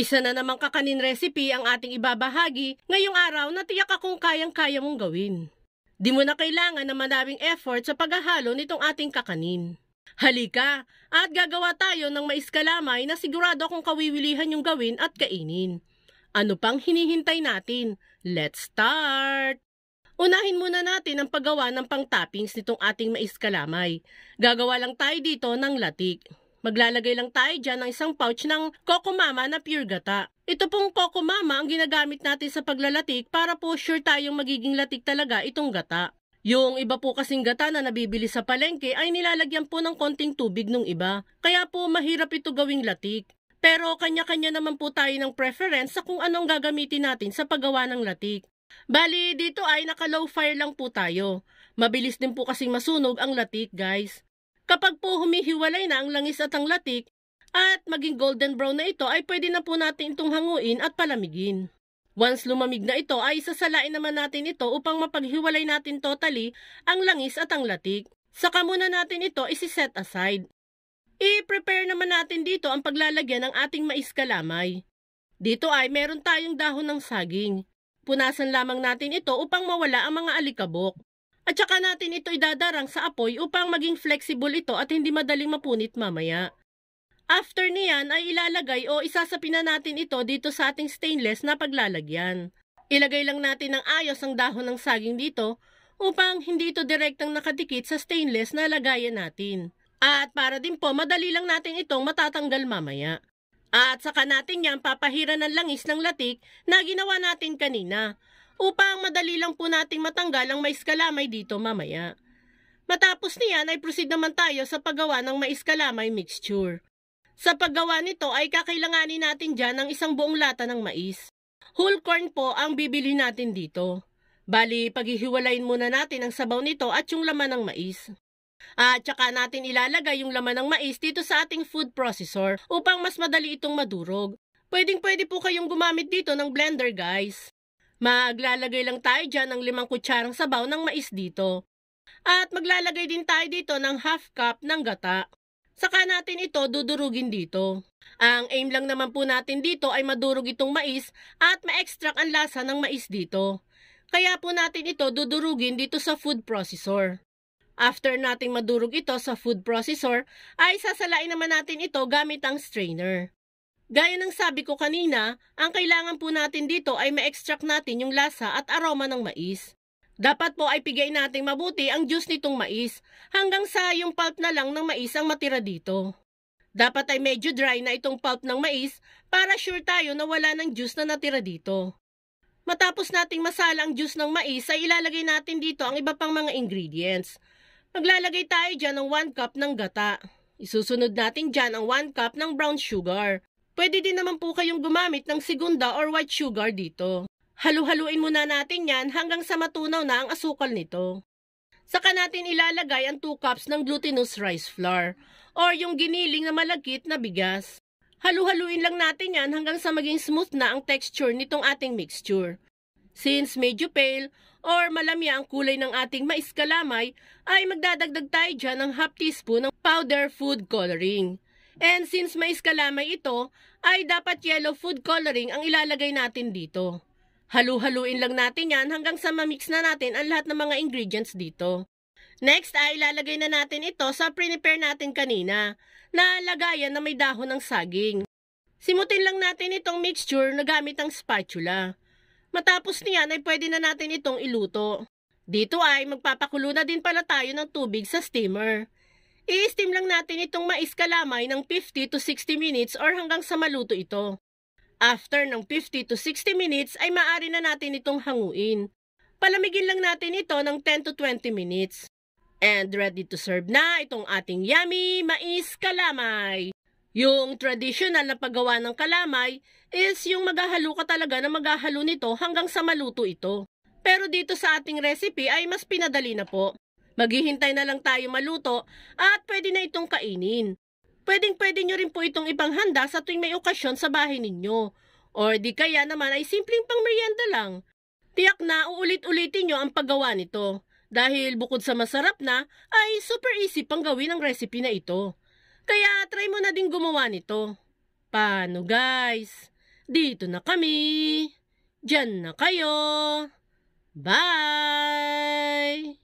Isa na namang kakanin recipe ang ating ibabahagi ngayong araw na tiyak akong kayang-kaya mong gawin. Di mo na kailangan na maraming effort sa paghahalo nitong ating kakanin. Halika at gagawa tayo ng mais kalamay na sigurado akong kawiwilihan yung gawin at kainin. Ano pang hinihintay natin? Let's start! Unahin muna natin ang paggawa ng pang-toppings nitong ating mais kalamay. Gagawa lang tayo dito ng latik. Maglalagay lang tayo dyan ng isang pouch ng Coco Mama na pure gata. Ito pong Coco Mama ang ginagamit natin sa paglalatik para po sure tayong magiging latik talaga itong gata. Yung iba po kasing gata na nabibili sa palengke ay nilalagyan po ng konting tubig nung iba. Kaya po mahirap ito gawing latik. Pero kanya-kanya naman po tayo ng preference sa kung anong gagamitin natin sa paggawa ng latik. Bali, dito ay naka-low fire lang po tayo. Mabilis din po kasing masunog ang latik, guys. Kapag po humihiwalay na ang langis at ang latik, at maging golden brown na ito ay pwede na po natin itong hanguin at palamigin. Once lumamig na ito ay sasalain naman natin ito upang mapaghiwalay natin totally ang langis at ang latik. Saka muna natin ito isi-set aside. I-prepare naman natin dito ang paglalagyan ng ating mais kalamay. Dito ay meron tayong dahon ng saging. Punasan lamang natin ito upang mawala ang mga alikabok. At saka natin ito idadarang sa apoy upang maging flexible ito at hindi madaling mapunit mamaya. After niyan ay ilalagay o isasapin na natin ito dito sa ating stainless na paglalagyan. Ilagay lang natin ng ayos ang dahon ng saging dito upang hindi ito direktang nakadikit sa stainless na lagayan natin. At para din po madali lang natin itong matatanggal mamaya. At saka natin yan papahira ng langis ng latik na ginawa natin kanina upang madali lang po nating matanggal ang mais kalamay dito mamaya. Matapos niyan ay proceed naman tayo sa paggawa ng mais kalamay mixture. Sa paggawa nito ay kakailanganin natin dyan ng isang buong lata ng mais. Whole corn po ang bibili natin dito. Bali, paghihiwalayin muna natin ang sabaw nito at yung laman ng mais. At saka natin ilalagay yung laman ng mais dito sa ating food processor upang mas madali itong madurog. Pwedeng pwede po kayong gumamit dito ng blender guys. Maglalagay lang tayo dyan ng limang kutsarang sabaw ng mais dito. At maglalagay din tayo dito ng half cup ng gata. Saka natin ito dudurugin dito. Ang aim lang naman po natin dito ay madurog itong mais at ma-extract ang lasa ng mais dito. Kaya po natin ito dudurugin dito sa food processor. After nating madurog ito sa food processor, ay sasalain naman natin ito gamit ang strainer. Gaya ng sabi ko kanina, ang kailangan po natin dito ay ma-extract natin yung lasa at aroma ng mais. Dapat po ay pigay natin mabuti ang juice nitong mais hanggang sa yung pulp na lang ng mais ang matira dito. Dapat ay medyo dry na itong pulp ng mais para sure tayo na wala ng juice na natira dito. Matapos nating masala ang juice ng mais ay ilalagay natin dito ang iba pang mga ingredients. Maglalagay tayo dyan ng 1 cup ng gata. Isusunod natin dyan ang 1 cup ng brown sugar. Pwede din naman po kayong gumamit ng segunda or white sugar dito. Halu-haluin muna natin yan hanggang sa matunaw na ang asukal nito. Saka natin ilalagay ang 2 cups ng glutinous rice flour or yung giniling na malagkit na bigas. Halu-haluin lang natin yan hanggang sa maging smooth na ang texture nitong ating mixture. Since medyo pale or malamya ang kulay ng ating mais kalamay, ay magdadagdag tayo dyan ng half teaspoon ng powder food coloring. And since mais kalamay ito, ay dapat yellow food coloring ang ilalagay natin dito. Halu-haluin lang natin yan hanggang sa mamix na natin ang lahat ng mga ingredients dito. Next ay ilalagay na natin ito sa prepare natin kanina na lagayan na may dahon ng saging. Simutin lang natin itong mixture na gamit ang spatula. Matapos niyan ay pwede na natin itong iluto. Dito ay magpapakulo na din pala tayo ng tubig sa steamer. I-steam lang natin itong mais kalamay ng 50 to 60 minutes or hanggang sa maluto ito. After ng 50 to 60 minutes ay maaari na natin itong hanguin. Palamigin lang natin ito ng 10 to 20 minutes. And ready to serve na itong ating yummy mais kalamay. Yung traditional na paggawa ng kalamay is yung maghahalo ka talaga na maghahalo nito hanggang sa maluto ito. Pero dito sa ating recipe ay mas pinadali na po. Maghihintay na lang tayo maluto at pwede na itong kainin. Pwedeng pwede nyo rin po itong ipanghanda sa tuwing may okasyon sa bahay ninyo. Or di kaya naman ay simpleng pang merienda lang. Tiyak na uulit-ulitin nyo ang paggawa nito. Dahil bukod sa masarap na, ay super easy pang gawin ang recipe na ito. Kaya try mo na din gumawa nito. Paano guys? Dito na kami. Diyan na kayo. Bye!